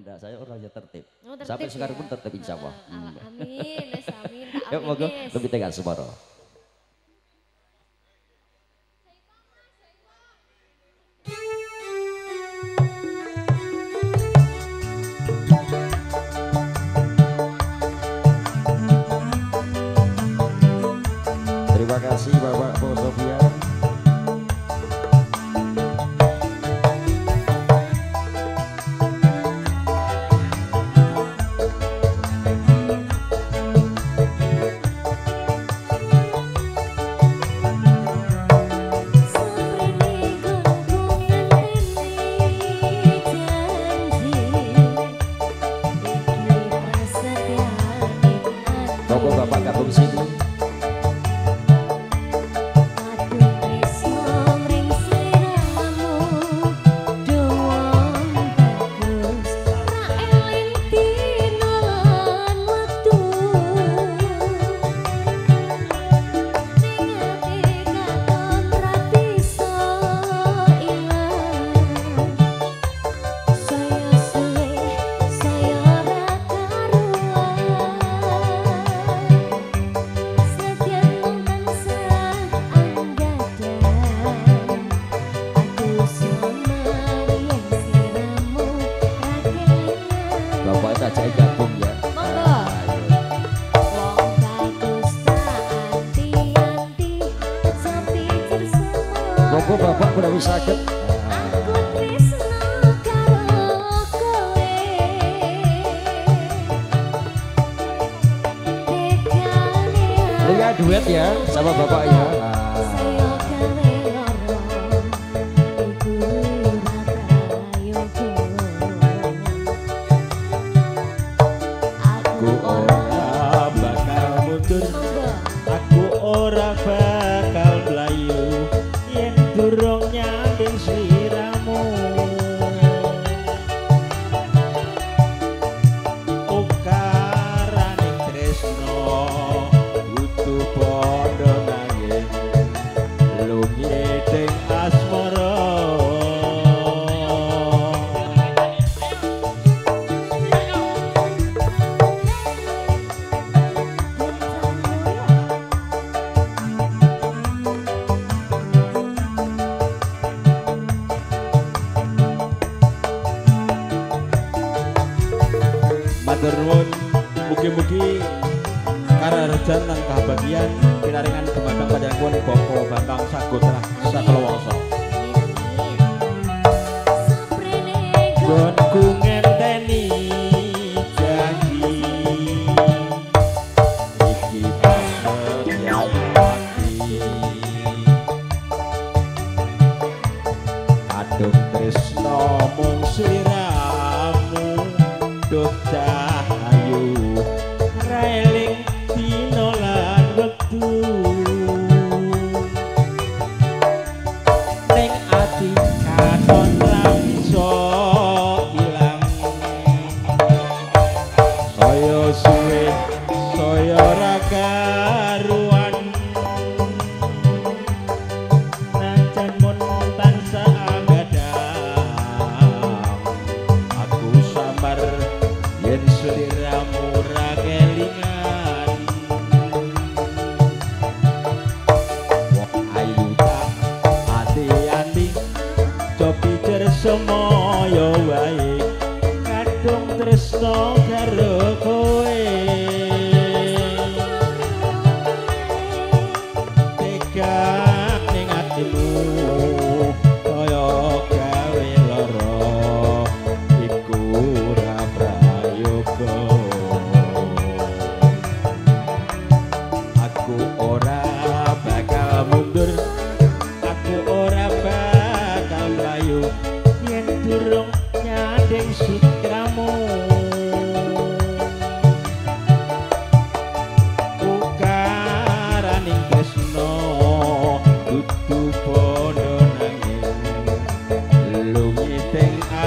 enggak, saya orangnya tertib. Oh, tertib Sampai sekarang ya. pun tertib insya Allah. Ah, Hmm. Amin, amin. tak Yuk monggo amin, wes. lebih tegas Sumaro. Monggo Bapak gabung sini. Monggo Bapak kurang sakit. Aku tresno Lihat duet ya sama Bapak ya. Aku ora ora bakal mundur aku ora bakal Matur nuwun mugi-mugi kararejan lan kabagian pinaringan dumateng panjenengan Bapa Bambang Sagotra Sakalawangsa. Gonku ngenteni janji. Iki banget yang mati Adung tresno mung sliramu Duh kaya raga